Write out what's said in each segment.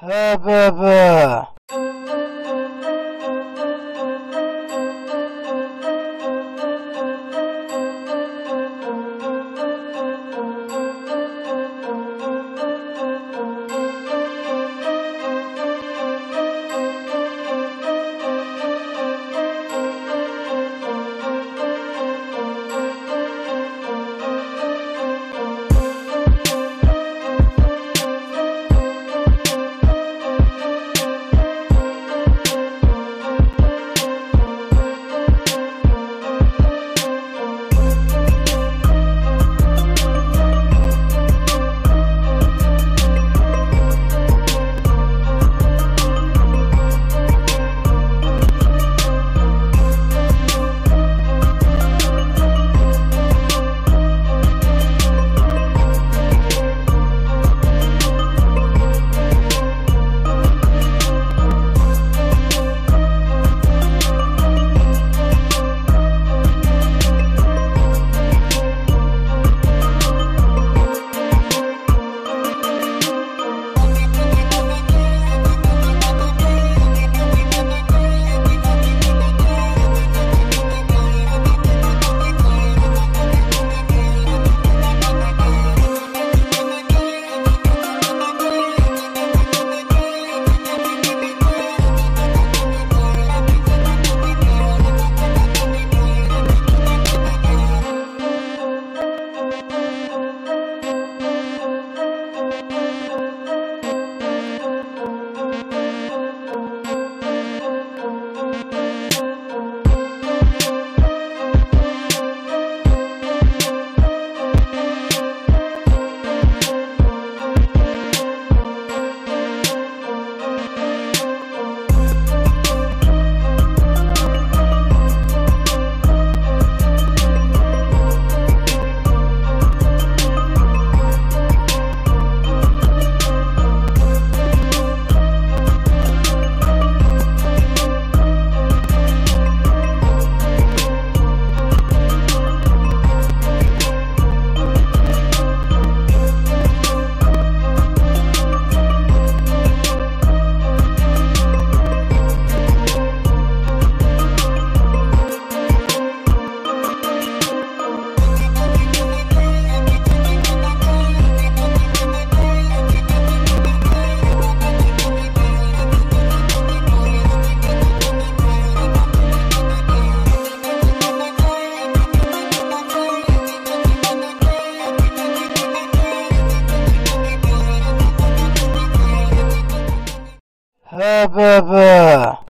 Hubba. Ah, Ababa.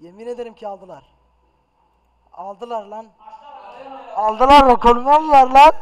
Yemin ederim ki aldılar. Aldılar lan. Aldılar lan kolumu aldılar lan.